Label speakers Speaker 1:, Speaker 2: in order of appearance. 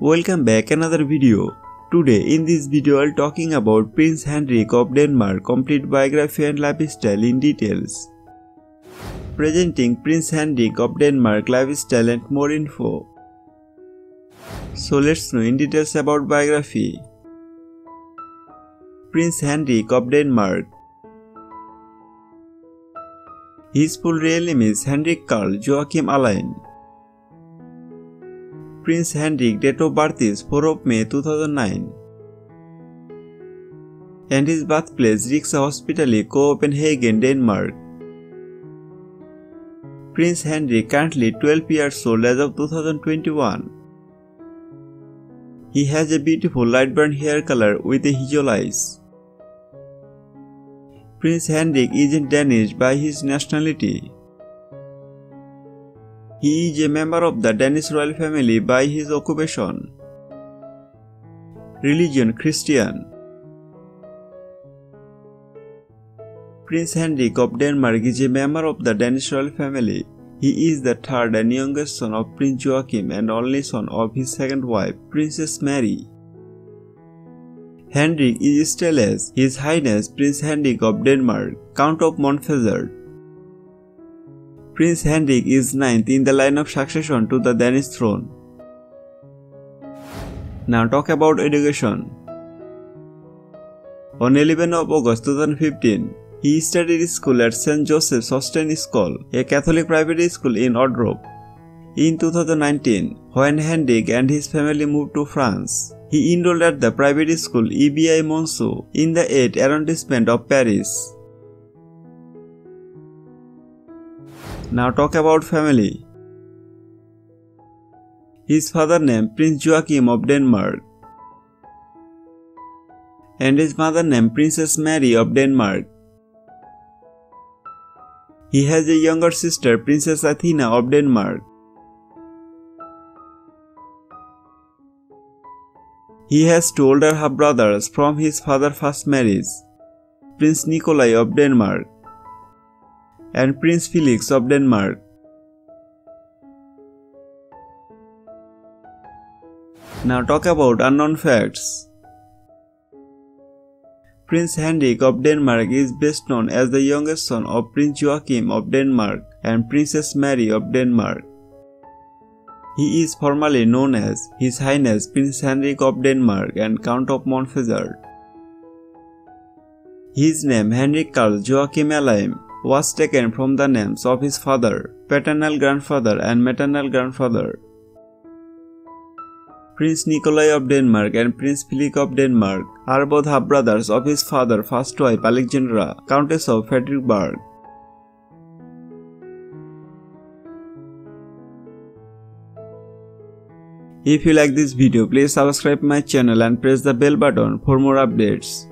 Speaker 1: Welcome back another video. Today in this video I'll talking about Prince Henrik of Denmark complete biography and lifestyle in details. Presenting Prince Henrik of Denmark lifestyle and more info. So let's know in details about biography. Prince Henrik of Denmark His full real name is Henrik Carl Joachim Alain. Prince Henrik date of birth is 4 of May 2009. And his birthplace Riksha Hospital, in Copenhagen, Denmark. Prince Henrik currently 12 years old as of 2021. He has a beautiful light brown hair color with a hazel eyes. Prince Henrik isn't Danish by his nationality. He is a member of the Danish royal family by his occupation. Religion Christian. Prince Henrik of Denmark is a member of the Danish royal family. He is the third and youngest son of Prince Joachim and only son of his second wife, Princess Mary. Henrik is still as His Highness Prince Henrik of Denmark, Count of Monpezat. Prince Henrik is ninth in the line of succession to the Danish throne. Now talk about education. On 11 of August 2015, he studied school at St. Joseph's Hostel School, a Catholic private school in Ordrup. In 2019, when Henrik and his family moved to France, he enrolled at the private school EBI Monceau in the 8th arrondissement of Paris. Now talk about family. His father name Prince Joachim of Denmark and his mother name Princess Mary of Denmark. He has a younger sister Princess Athena of Denmark. He has two older half-brothers from his father's first marriage, Prince Nikolai of Denmark and Prince Felix of Denmark. Now talk about unknown facts. Prince Henrik of Denmark is best known as the youngest son of Prince Joachim of Denmark and Princess Mary of Denmark. He is formally known as His Highness Prince Henrik of Denmark and Count of Monpezat. His name Henrik Carl Joachim Alain was taken from the names of his father, paternal grandfather and maternal grandfather. Prince Nikolai of Denmark and Prince Philip of Denmark are both half-brothers of his father first wife Alexandra, Countess of Frederiksborg. If you like this video, please subscribe my channel and press the bell button for more updates.